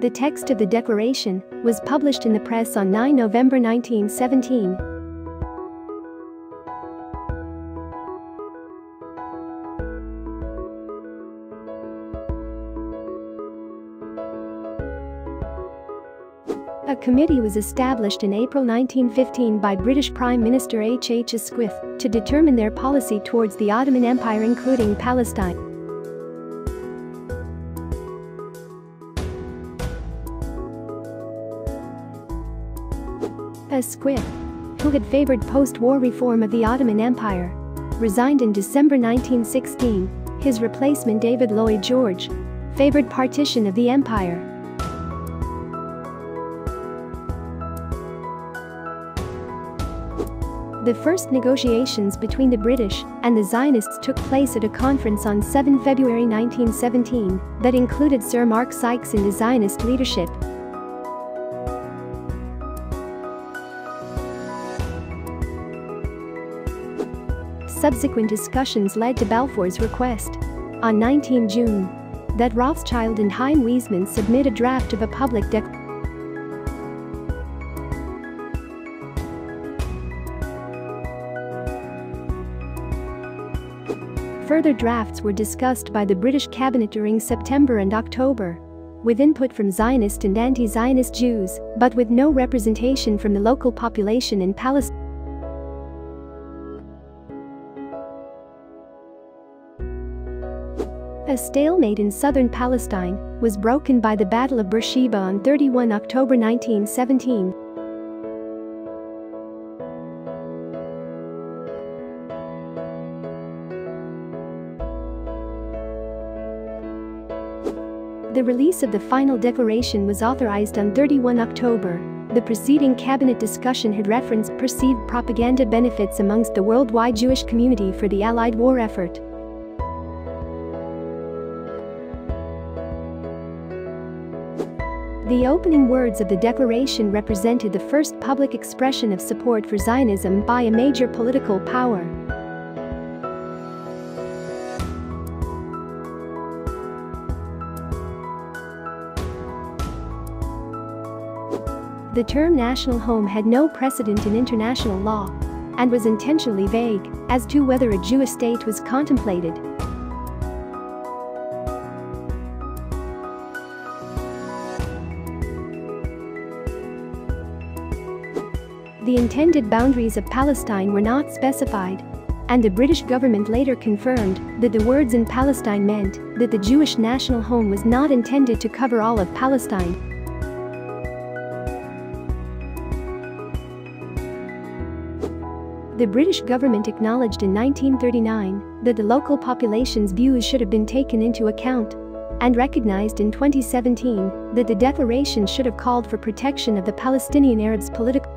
The text of the declaration was published in the press on 9 November 1917. A committee was established in April 1915 by British Prime Minister H. H. Asquith to determine their policy towards the Ottoman Empire including Palestine. Asquith, who had favored post-war reform of the Ottoman Empire, resigned in December 1916. His replacement David Lloyd George favored partition of the empire. The first negotiations between the British and the Zionists took place at a conference on 7 February 1917 that included Sir Mark Sykes in the Zionist leadership. Subsequent discussions led to Balfour's request on 19 June that Rothschild and Chaim Weizmann submit a draft of a public declaration Further drafts were discussed by the British cabinet during September and October. With input from Zionist and anti-Zionist Jews, but with no representation from the local population in Palestine. A stalemate in southern Palestine was broken by the Battle of Beersheba on 31 October 1917. The release of the final declaration was authorized on 31 October. The preceding cabinet discussion had referenced perceived propaganda benefits amongst the worldwide Jewish community for the Allied war effort. The opening words of the declaration represented the first public expression of support for Zionism by a major political power. The term national home had no precedent in international law and was intentionally vague as to whether a Jewish state was contemplated. The intended boundaries of Palestine were not specified, and the British government later confirmed that the words in Palestine meant that the Jewish national home was not intended to cover all of Palestine. The British government acknowledged in 1939 that the local population's views should have been taken into account and recognized in 2017 that the declaration should have called for protection of the Palestinian Arabs' political